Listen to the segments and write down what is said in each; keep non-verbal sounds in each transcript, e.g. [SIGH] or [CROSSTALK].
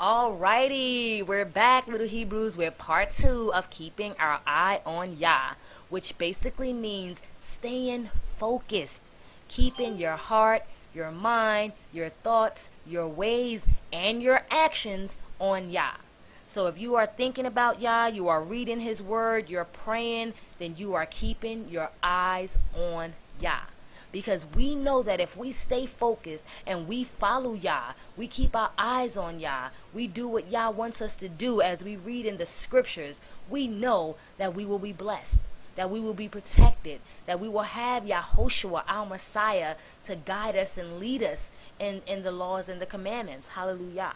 Alrighty, we're back, little Hebrews, with part two of keeping our eye on Yah, which basically means staying focused, keeping your heart, your mind, your thoughts, your ways, and your actions on Yah. So if you are thinking about Yah, you are reading His Word, you're praying, then you are keeping your eyes on Yah because we know that if we stay focused and we follow Yah, we keep our eyes on Yah, we do what Yah wants us to do as we read in the scriptures, we know that we will be blessed, that we will be protected, that we will have Yahushua, our Messiah, to guide us and lead us in, in the laws and the commandments. Hallelujah.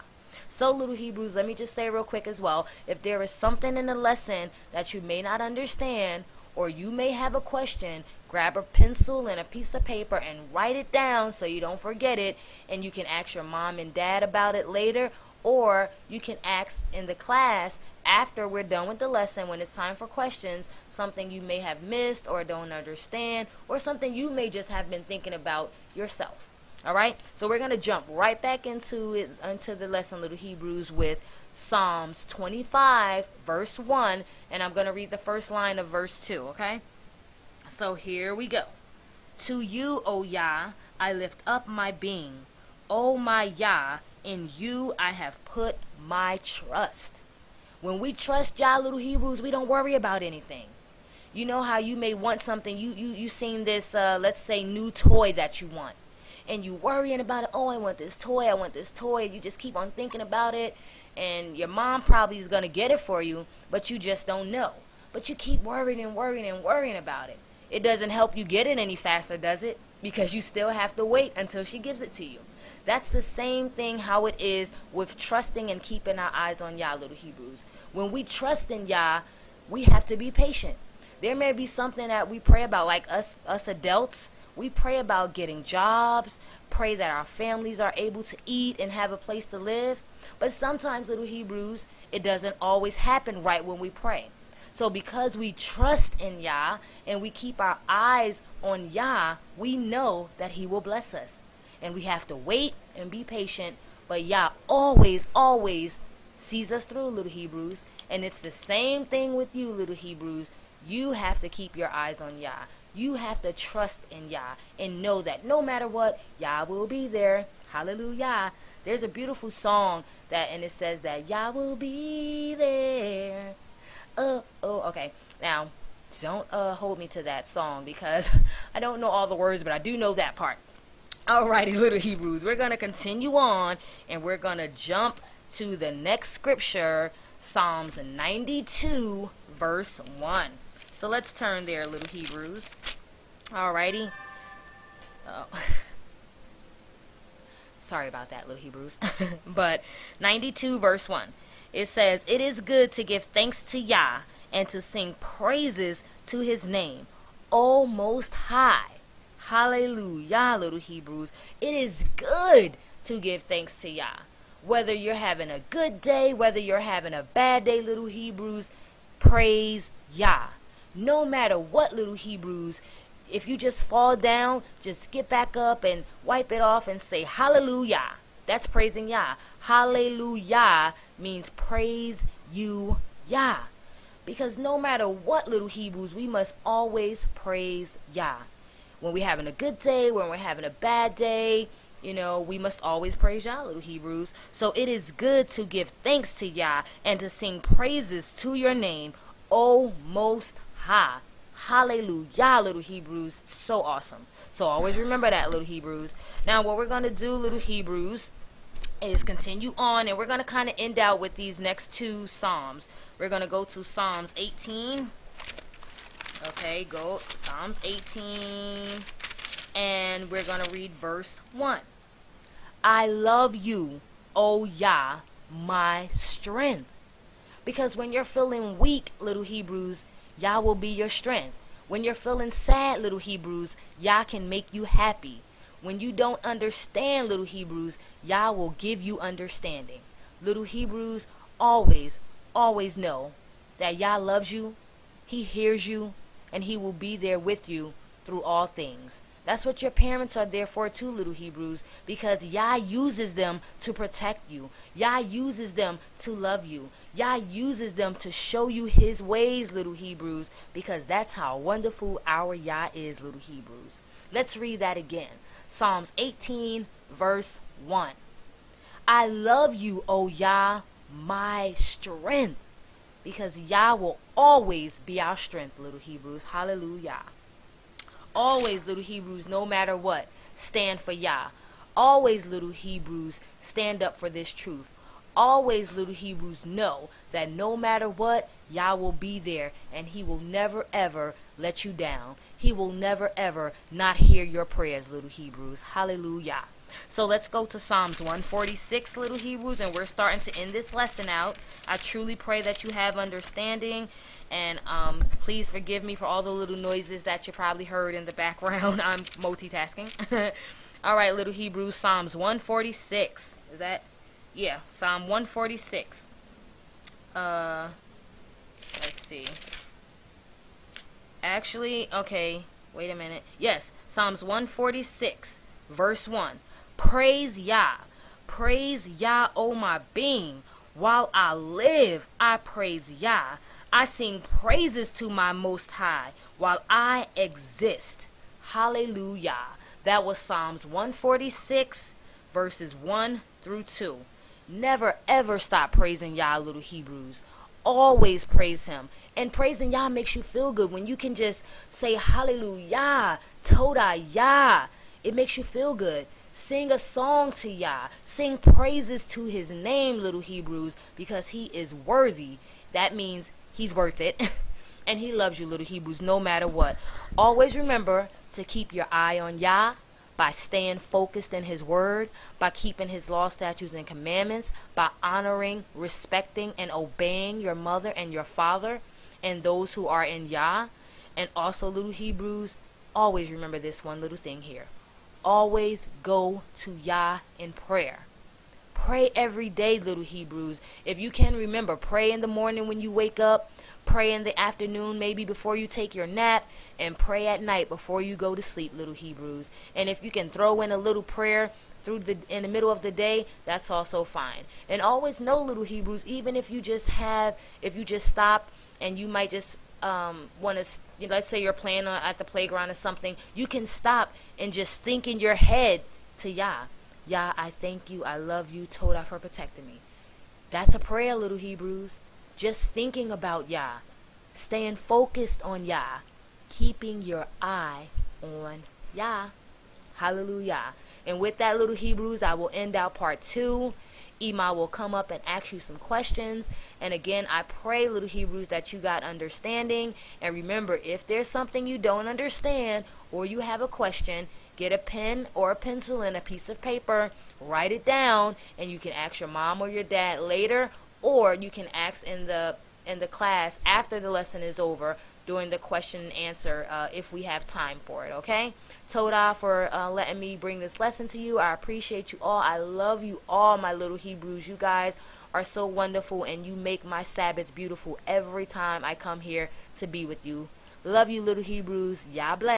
So, little Hebrews, let me just say real quick as well if there is something in the lesson that you may not understand, or you may have a question, grab a pencil and a piece of paper and write it down so you don't forget it and you can ask your mom and dad about it later or you can ask in the class after we're done with the lesson when it's time for questions something you may have missed or don't understand or something you may just have been thinking about yourself. All right? So we're going to jump right back into it into the lesson little hebrews with psalms 25 verse 1 and i'm going to read the first line of verse 2 okay so here we go. To you, O Yah, I lift up my being. O my Yah, in you I have put my trust. When we trust Yah, little Hebrews, we don't worry about anything. You know how you may want something, you you you seen this uh, let's say new toy that you want. And you worrying about it, oh I want this toy, I want this toy, you just keep on thinking about it and your mom probably is gonna get it for you, but you just don't know. But you keep worrying and worrying and worrying about it. It doesn't help you get it any faster, does it? Because you still have to wait until she gives it to you. That's the same thing how it is with trusting and keeping our eyes on Yah, little Hebrews. When we trust in Yah, we have to be patient. There may be something that we pray about, like us, us adults. We pray about getting jobs, pray that our families are able to eat and have a place to live. But sometimes, little Hebrews, it doesn't always happen right when we pray. So because we trust in Yah and we keep our eyes on Yah, we know that He will bless us. And we have to wait and be patient. But Yah always, always sees us through, little Hebrews. And it's the same thing with you, little Hebrews. You have to keep your eyes on Yah. You have to trust in Yah and know that no matter what, Yah will be there. Hallelujah. There's a beautiful song that, and it says that Yah will be there uh, oh, okay. Now, don't uh, hold me to that song because [LAUGHS] I don't know all the words, but I do know that part. Alrighty, little Hebrews, we're going to continue on and we're going to jump to the next scripture, Psalms 92, verse 1. So let's turn there, little Hebrews. Alrighty. Oh. [LAUGHS] Sorry about that, little Hebrews. [LAUGHS] but 92, verse 1. It says, It is good to give thanks to Yah and to sing praises to his name, O Most High. Hallelujah, little Hebrews. It is good to give thanks to Yah. Whether you're having a good day, whether you're having a bad day, little Hebrews, praise Yah. No matter what, little Hebrews, if you just fall down, just get back up and wipe it off and say hallelujah. That's praising Yah. Hallelujah means praise you, Yah. Because no matter what, little Hebrews, we must always praise Yah. When we're having a good day, when we're having a bad day, you know, we must always praise Yah, little Hebrews. So it is good to give thanks to Yah and to sing praises to your name, O Most High. Hallelujah, little Hebrews. So awesome. So always remember that, little Hebrews. Now, what we're going to do, little Hebrews, is continue on and we're going to kind of end out with these next two psalms we're going to go to psalms 18 okay go psalms 18 and we're going to read verse 1 i love you o yah my strength because when you're feeling weak little hebrews yah will be your strength when you're feeling sad little hebrews yah can make you happy when you don't understand little Hebrews, Yah will give you understanding. Little Hebrews always, always know that Yah loves you, He hears you, and He will be there with you through all things. That's what your parents are there for too, little Hebrews, because Yah uses them to protect you. Yah uses them to love you. Yah uses them to show you his ways, little Hebrews, because that's how wonderful our Yah is, little Hebrews. Let's read that again. Psalms 18, verse 1. I love you, O Yah, my strength, because Yah will always be our strength, little Hebrews. Hallelujah. Always, little Hebrews, no matter what, stand for Yah. Always, little Hebrews, stand up for this truth. Always, little Hebrews, know that no matter what, Yah will be there and He will never ever let you down. He will never ever not hear your prayers, little Hebrews. Hallelujah. So let's go to Psalms 146, little Hebrews, and we're starting to end this lesson out. I truly pray that you have understanding, and um, please forgive me for all the little noises that you probably heard in the background. [LAUGHS] I'm multitasking. [LAUGHS] all right, little Hebrews, Psalms 146. Is that? Yeah, Psalm 146. Uh, let's see. Actually, okay, wait a minute. Yes, Psalms 146, verse 1. Praise Yah. Praise Yah, O my being. While I live, I praise Yah. I sing praises to my Most High while I exist. Hallelujah. That was Psalms 146, verses 1 through 2. Never ever stop praising Yah, little Hebrews. Always praise Him. And praising Yah makes you feel good when you can just say Hallelujah, Toda Yah. It makes you feel good. Sing a song to Yah. Sing praises to his name, little Hebrews, because he is worthy. That means he's worth it. [LAUGHS] and he loves you, little Hebrews, no matter what. Always remember to keep your eye on Yah by staying focused in his word, by keeping his law, statutes, and commandments, by honoring, respecting, and obeying your mother and your father and those who are in Yah. And also, little Hebrews, always remember this one little thing here always go to Yah in prayer. Pray every day, little Hebrews. If you can remember, pray in the morning when you wake up, pray in the afternoon, maybe before you take your nap, and pray at night before you go to sleep, little Hebrews. And if you can throw in a little prayer through the in the middle of the day, that's also fine. And always know, little Hebrews, even if you just have, if you just stop and you might just um, want to, let's say you're playing at the playground or something, you can stop and just think in your head to Yah. Yah, I thank you, I love you, Toda for protecting me. That's a prayer, little Hebrews. Just thinking about Yah, staying focused on Yah, keeping your eye on Yah. Hallelujah. And with that, little Hebrews, I will end out part two. Ima will come up and ask you some questions. And again, I pray, little Hebrews, that you got understanding. And remember, if there's something you don't understand or you have a question, get a pen or a pencil and a piece of paper, write it down, and you can ask your mom or your dad later, or you can ask in the in the class after the lesson is over during the question and answer uh, if we have time for it, okay? Toda for uh, letting me bring this lesson to you. I appreciate you all. I love you all, my little Hebrews. You guys are so wonderful and you make my Sabbath beautiful every time I come here to be with you. Love you, little Hebrews. Yah bless.